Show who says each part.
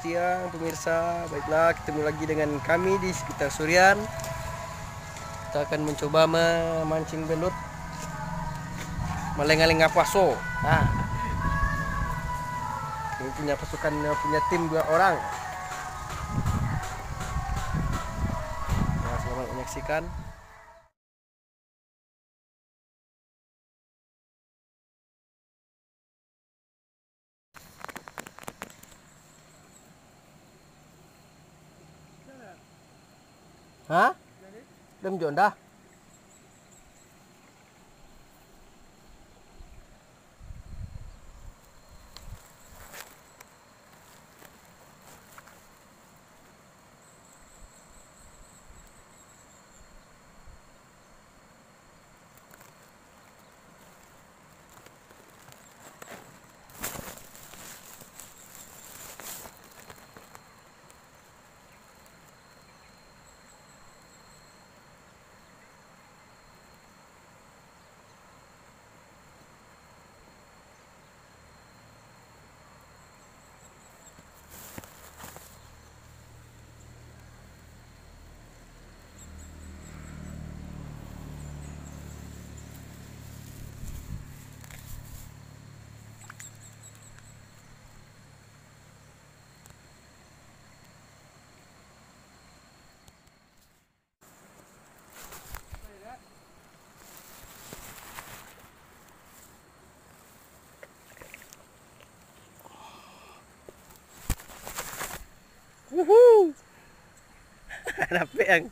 Speaker 1: siang pemirsa. Baiklah ketemu lagi dengan kami di sekitar Surian. Kita akan mencoba memancing belut. Meleng-leng apaso Nah. Ini punya pasukan punya tim dua orang. Nah, selamat menyaksikan hả? Đâm chuẩn đó Woohoo! Hanapin ang